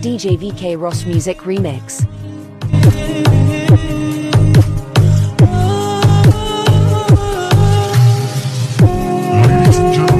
DJ VK Ross Music Remix. Ladies and gentlemen.